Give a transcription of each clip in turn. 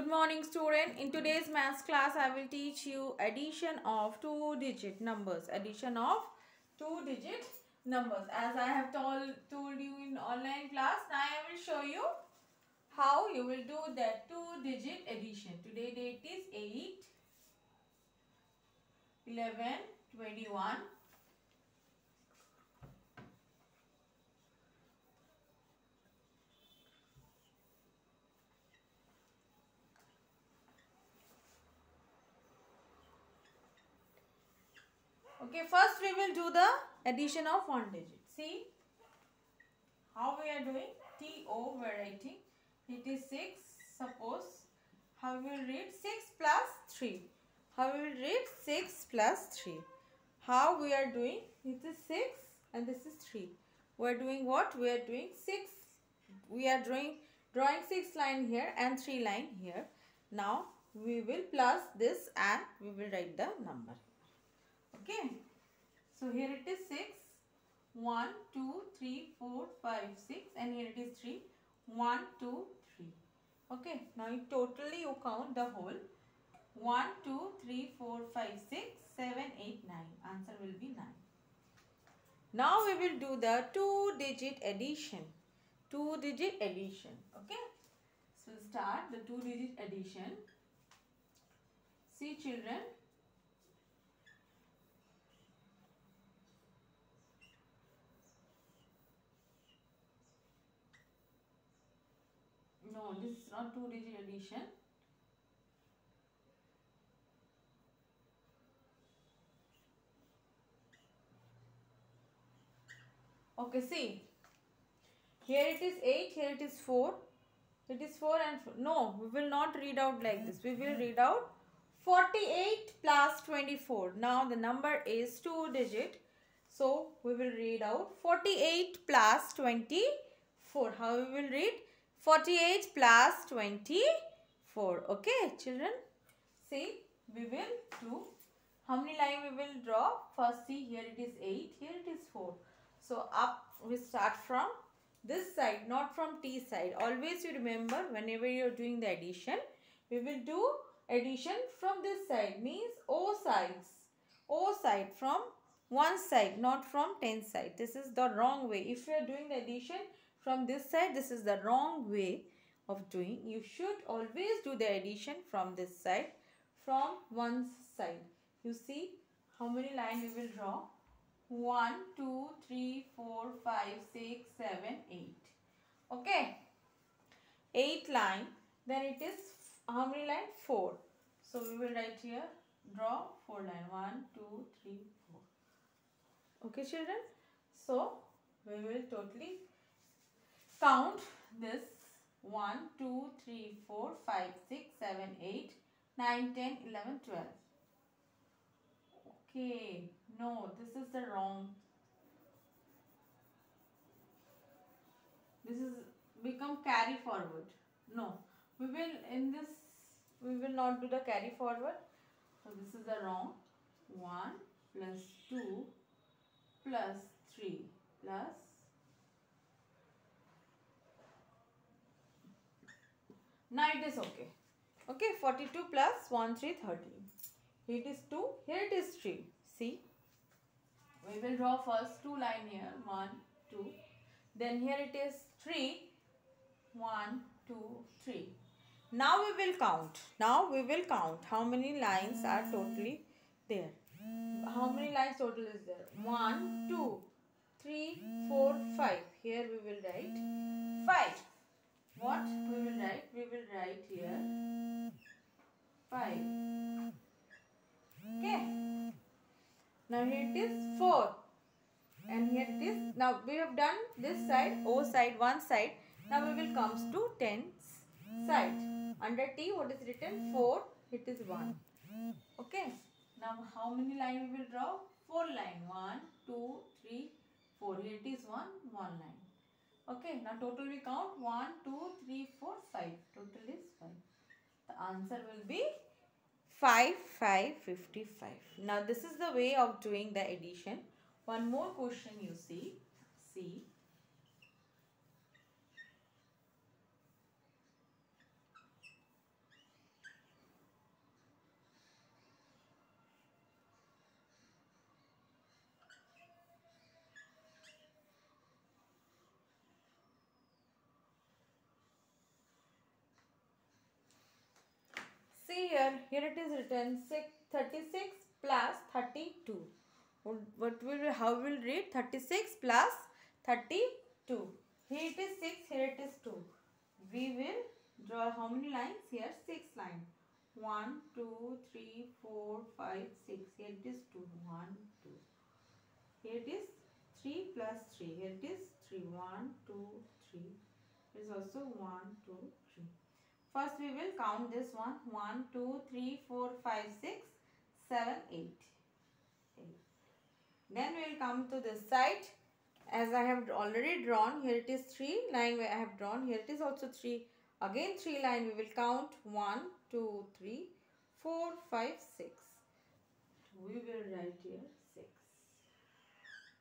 Good morning student. In today's maths class I will teach you addition of two digit numbers. Addition of two digit numbers. As I have told, told you in online class now I will show you how you will do that two digit addition. Today date is 8 11 21 Okay, first we will do the addition of one digit. See how we are doing? T-O we writing. It is 6. Suppose how we will read 6 plus 3. How we will read 6 plus 3. How we are doing? It is 6 and this is 3. We are doing what? We are doing 6. We are drawing drawing 6 line here and 3 line here. Now we will plus this and we will write the number okay. So here it is 6 1 2 3 4 5 6 and here it is 3 1 2 3 okay. Now you totally you count the whole. 1 2 3 4 5 6 7 8 9 answer will be 9 now we will do the two digit addition. Two digit addition. Okay. So start the two digit addition. See children No, this is not two digit addition. Okay, see. Here it is 8, here it is 4. It is 4 and 4. No, we will not read out like this. We will read out 48 plus 24. Now the number is 2 digit. So we will read out 48 plus 24. How we will read? 48 plus 24. Okay, children. See, we will do. How many line we will draw? First, see, here it is 8, here it is 4. So, up we start from this side, not from T side. Always you remember, whenever you are doing the addition, we will do addition from this side. Means O sides. O side from one side, not from 10 side. This is the wrong way. If you are doing the addition, from this side this is the wrong way of doing. You should always do the addition from this side from one side. You see how many lines we will draw? 1 2 3 4 5 6 7 8 okay. 8 line then it is how many line? 4 so we will write here draw 4 line. 1 2 3 4 okay children? So we will totally count this. 1 2 3 4 5 6 7 8 9 10 11 12 okay. No this is the wrong. This is become carry forward. No. We will in this we will not do the carry forward. So this is the wrong. 1 plus 2 plus 3 plus Now it is okay. Okay, 42 plus 1, 3, 30. Here it is 2, here it is 3. See? We will draw first 2 line here. 1, 2. Then here it is 3. 1, 2, 3. Now we will count. Now we will count how many lines are totally there. How many lines total is there? 1, 2, 3, 4, 5. Here we will write 5 what we will write? We will write here 5. Okay. Now here it is 4. And here it is. Now we have done this side, O side, one side. Now we will comes to 10 side. Under T what is written? 4. It is 1. Okay. Now how many line we will draw? 4 line. 1, 2, 3, 4. Here it is 1, 1 line. Okay, now total we count 1, 2, 3, 4, 5. Total is 5. The answer will be 5, 5, 55. Now this is the way of doing the addition. One more question you see. See. See here, here it is written 6, 36 plus 32. What will how will read 36 plus 32. Here it is 6, here it is 2. We will draw how many lines? Here 6 lines. 1, 2, 3, 4, 5, 6. Here it is 2. 1, 2. Here it is 3 plus 3. Here it is 3. 1, 2, 3. Here is also 1, 2, 3. First we will count this one. 1, 2, 3, 4, 5, 6, 7, 8. 8. Then we will come to this side. As I have already drawn, here it is 3 line where I have drawn. Here it is also 3. Again 3 line we will count 1, 2, 3, 4, 5, 6. We will write here 6.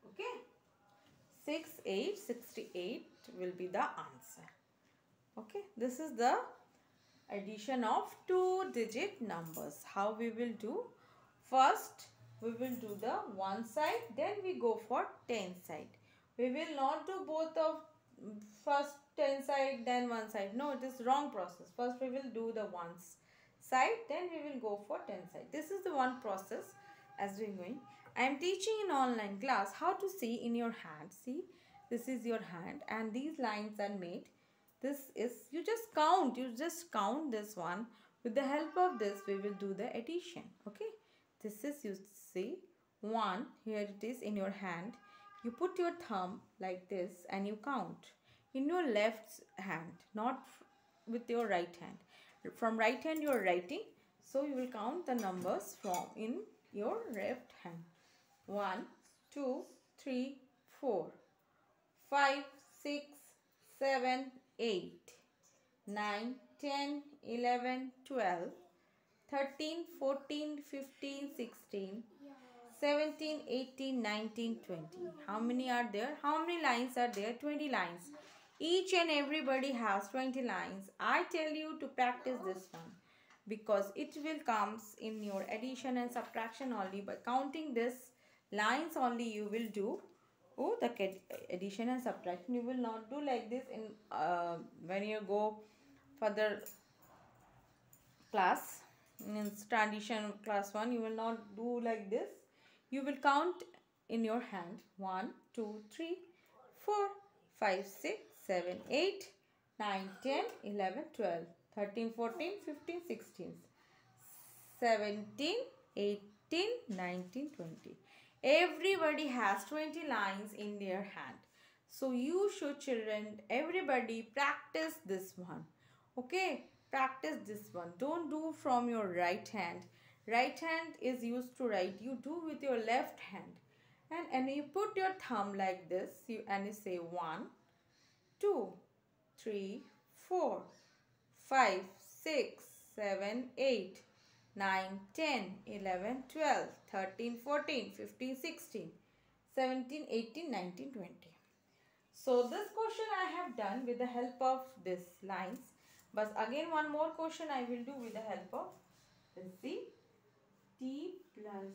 Okay. 6, 8, 68 will be the answer. Okay. This is the addition of two digit numbers. How we will do? First, we will do the one side, then we go for 10 side. We will not do both of first 10 side, then one side. No, it is wrong process. First, we will do the ones side, then we will go for 10 side. This is the one process as we are going. I am teaching in online class how to see in your hand. See, this is your hand and these lines are made this is you just count you just count this one. With the help of this we will do the addition okay? This is you see one here it is in your hand. You put your thumb like this and you count. In your left hand not with your right hand. From right hand you are writing. So you will count the numbers from in your left hand. One two three four five six seven 8, 9, 10, 11, 12, 13, 14, 15, 16, 17, 18, 19, 20. How many are there? How many lines are there? 20 lines. Each and everybody has 20 lines. I tell you to practice this one because it will comes in your addition and subtraction only by counting this lines only you will do oh the addition and subtraction you will not do like this in uh, when you go further class. In transition class 1 you will not do like this. You will count in your hand. 1 2 3 4 5 6 7 8 9 10 11 12 13 14 15 16 17 18 19 20 everybody has 20 lines in their hand. So you should children everybody practice this one. Okay? Practice this one. Don't do from your right hand. Right hand is used to write. You do with your left hand. And and you put your thumb like this. You and you say one two three four five six seven eight 9, 10, 11, 12, 13, 14, 15, 16, 17, 18, 19, 20. So this question I have done with the help of this lines. But again one more question I will do with the help of let's see t plus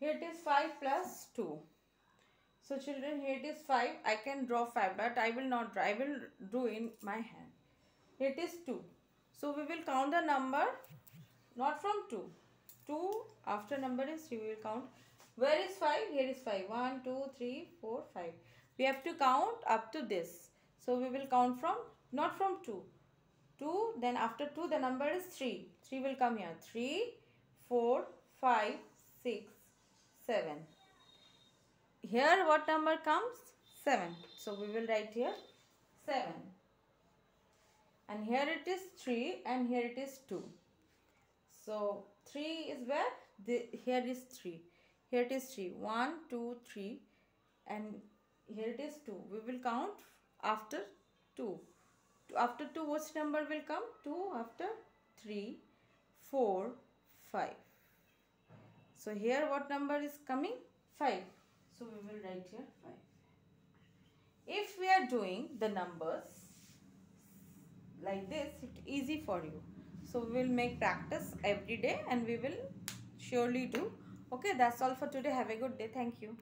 Here it is 5 plus 2. So children, here it is 5. I can draw 5 but I will not draw. I will do in my hand. Here it is 2. So we will count the number not from 2. 2 after number is 3 we will count. Where is 5? Here is 5. 1, 2, 3, 4, 5. We have to count up to this. So we will count from not from 2. 2 then after 2 the number is 3. 3 will come here. 3, 4, 5, 6, 7. Here what number comes? 7. So we will write here 7. And here it is 3 and here it is 2. So 3 is where? The, here is 3. Here it is 3. 1, 2, 3 and here it is 2. We will count after 2. After 2 what number will come? 2 after 3, 4, 5. So here what number is coming? 5. So we will write here 5. If we are doing the numbers like this, it's easy for you. so we will make practice every day and we will surely do okay that's all for today have a good day thank you